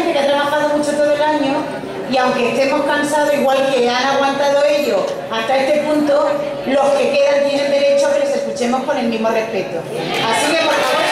gente que ha trabajado mucho todo el año y aunque estemos cansados, igual que han aguantado ellos hasta este punto, los que quedan tienen derecho a que les escuchemos con el mismo respeto. Así que, por favor...